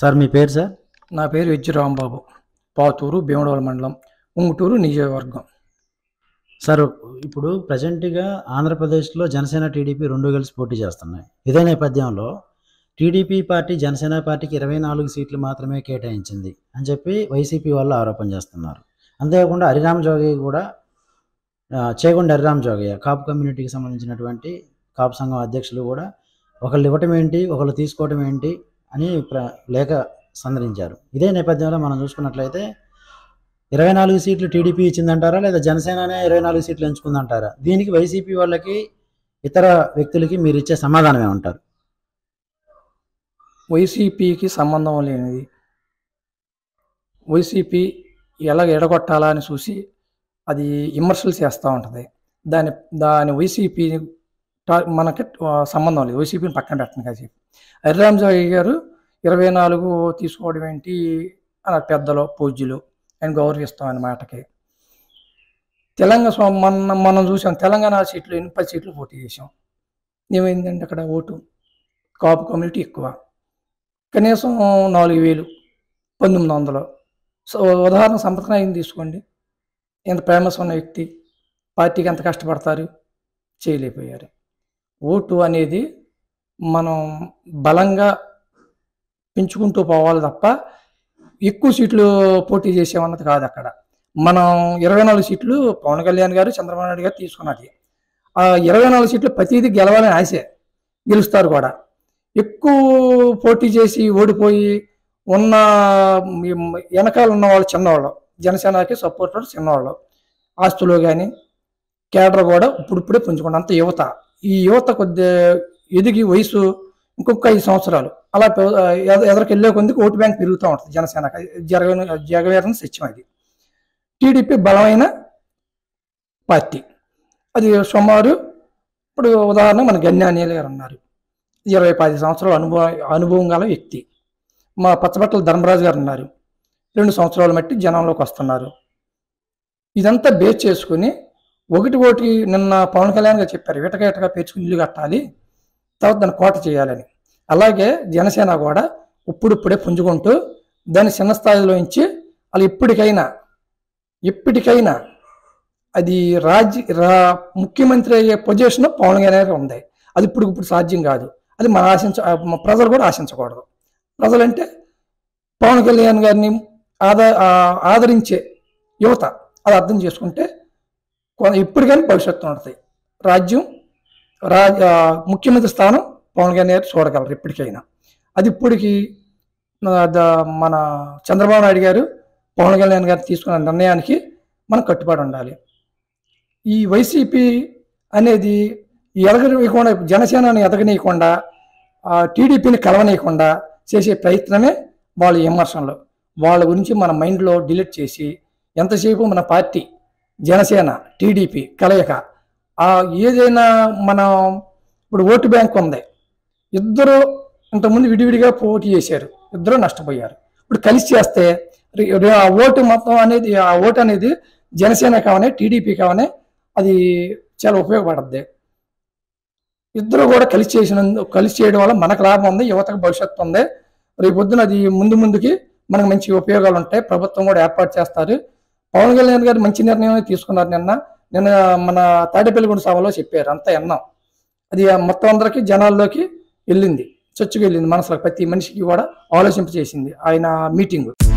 Sir మీ పేరు sir? నా పేరు హెచ్ రాంబాబు పాతూరు భీమడోల మండలం ఉంగుటూరు నియోజకవర్గం. సార్ ఇప్పుడు ప్రజెంట్గా ఆంధ్రప్రదేశ్లో జనసేన టీడీపీ రెండు కలిసి పోటీ చేస్తున్నాయి. ఇదే నేపథ్యంలో టీడీపీ పార్టీ జనసేన పార్టీకి ఇరవై నాలుగు సీట్లు మాత్రమే కేటాయించింది అని చెప్పి వైసీపీ వాళ్ళు ఆరోపణ చేస్తున్నారు. అంతేకాకుండా హరిరామ్ జోగయ్య కూడా చేగొండ హరిరామ్ జోగయ్య కాపు కమ్యూనిటీకి సంబంధించినటువంటి కాపు సంఘం అధ్యక్షులు కూడా ఒకళ్ళు ఇవ్వటం ఏంటి ఒకళ్ళు తీసుకోవటం ఏంటి అని ప్ర లేఖ సందరించారు ఇదే నేపథ్యంలో మనం చూసుకున్నట్లయితే ఇరవై నాలుగు సీట్లు టీడీపీ ఇచ్చిందంటారా లేదా జనసేననే ఇరవై నాలుగు సీట్లు ఎంచుకుందంటారా? దీనికి వైసీపీ వాళ్ళకి ఇతర వ్యక్తులకి మీరు ఇచ్చే సమాధానం ఏమంటారు వైసీపీకి సంబంధం లేనిది. వైసీపీ ఎలా ఎడగొట్టాలా అని చూసి అది విమర్శలు చేస్తూ ఉంటుంది. దాని దాని వైసీపీ మనకి సంబంధం లేదు. వైసీపీని పక్కన పెట్టండి కాదు హరిరామజాయి గారు ఇరవై నాలుగు తీసుకోవడం ఏంటి? పెద్దలు పూజ్యులు ఆయన గౌరవిస్తాం అన్నమాటకి తెలంగాణ స్వ- మన మనం చూసాం తెలంగాణ సీట్లు ఎన్ని పది సీట్లు పోటీ చేసాం ఏమైందంటే అక్కడ ఓటు కాపు కమ్యూనిటీ ఎక్కువ. కనీసం నాలుగు వేలు పంతొమ్మిది వందలు. సో ఉదాహరణ సంప్రదాయం తీసుకోండి? ఎంత ఫేమస్ ఉన్న వ్యక్తి పార్టీకి ఎంత కష్టపడతారు? చేయలేకపోయారు. ఓటు అనేది మనం బలంగా పెంచుకుంటూ పోవాలి తప్ప ఎక్కువ సీట్లు పోటీ చేసేమన్నది కాదు అక్కడ. మనం ఇరవై నాలుగు సీట్లు పవన్ కళ్యాణ్ గారు చంద్రబాబు నాయుడు గారు తీసుకున్నది. ఆ ఇరవై నాలుగు సీట్లు ప్రతిదీ గెలవాలని ఆశే గెలుస్తారు కూడా. ఎక్కువ పోటీ చేసి ఓడిపోయి ఉన్న వెనకాల ఉన్న వాళ్ళు చిన్నవాళ్ళు జనసేనకి సపోర్ట్ చిన్నవాళ్ళు. ఆస్తులు కానీ కేడర్ కూడా ఇప్పుడిప్పుడే పుంజుకుంటారు అంత యువత. ఈ యువత కొద్ది ఎదిగి వయసు ఇంకొక ఐదు సంవత్సరాలు. అలా ఎద- ఎదరికి వెళ్ళే కొద్దికి ఓటు బ్యాంక్ పెరుగుతూ ఉంటుంది జనసేన జగన్ జగవేరణ సత్యం అది. టీడీపీ బలమైన పార్టీ. అది సుమారు ఇప్పుడు ఉదాహరణ మన గన్యానీయులు గారు ఉన్నారు. ఇరవై పది సంవత్సరాల అనుభవ అనుభవం గల వ్యక్తి. మా పచ్చబట్టల ధర్మరాజు గారు ఉన్నారు. రెండు సంవత్సరాలు మట్టి జనంలోకి వస్తున్నారు. ఇదంతా బేస్ చేసుకుని ఒకటి ఒకటి నిన్న పవన్ కళ్యాణ్ గారు చెప్పారు ఇటక ఇటక పేర్చుకుని ఇల్లు కట్టాలి తర్వాత దాన్ని కోట చేయాలని. అలాగే జనసేన కూడా ఇప్పుడిప్పుడే పుంజుకుంటూ దాన్ని చిన్న స్థాయిలో ఇచ్చి వాళ్ళు ఇప్పటికైనా ఇప్పటికైనా అది రాజ్య రా ముఖ్యమంత్రి అయ్యే పొజిషన్ పవన్ కళ్యాణ్ ఉంది. అది ఇప్పుడు ఇప్పుడు సాధ్యం కాదు. అది మన ఆశించ మన ప్రజలు కూడా ఆశించకూడదు. ప్రజలంటే పవన్ కళ్యాణ్ గారిని ఆదా ఆదరించే యువత అది అర్థం చేసుకుంటే కొ- ఇప్పటికైనా భవిష్యత్తు నడుతాయి. రాజ్యం రా ముఖ్యమంత్రి స్థానం పవన్ కళ్యాణ్ గారు చూడగలరు ఇప్పటికైనా. అది ఇప్పటికి మన చంద్రబాబు నాయుడు గారు పవన్ కళ్యాణ్ గారు తీసుకున్న నిర్ణయానికి మనం కట్టుబడి ఉండాలి. ఈ వైసీపీ అనేది ఎదగనీయకుండా జనసేనని ఎదగనీయకుండా టీడీపీని కలవనీయకుండా చేసే ప్రయత్నమే వాళ్ళ విమర్శనలు వాళ్ళ గురించి మన మైండ్లో డిలీట్ చేసి ఎంతసేపు మన పార్టీ జనసేన టీడీపీ కలయిక. ఏదైనా మనం ఇప్పుడు ఓటు బ్యాంక్ ఉంది. ఇద్దరు ఇంతకుముందు విడివిడిగా పోటీ చేశారు. ఇద్దరు నష్టపోయారు. ఇప్పుడు కలిసి చేస్తే ఆ ఓటు మొత్తం అనేది ఆ ఓటు అనేది జనసేన కావనే టీడీపీ కావనే అది చాలా ఉపయోగపడుద్ది. ఇద్దరు కూడా కలిసి చేసిన కలిసి చేయడం వల్ల మనకు లాభం ఉంది యువతకు భవిష్యత్తు ఉంది. రేపు పొద్దున అది ముందు ముందుకి మనకు మంచి ఉపయోగాలు ఉంటాయి. ప్రభుత్వం కూడా ఏర్పాటు చేస్తారు. పవన్ కళ్యాణ్ గారు మంచి నిర్ణయం తీసుకున్నారు నిన్న. నిన్న మన తాడేపల్లిగూడ సభలో చెప్పారు అంతా విన్నాం. అది మొత్తం అందరికీ జనాల్లోకి వెళ్ళింది. చొచ్చుకు వెళ్ళింది మనసులో. ప్రతి మనిషికి కూడా ఆలోచింప చేసింది ఆయన మీటింగ్.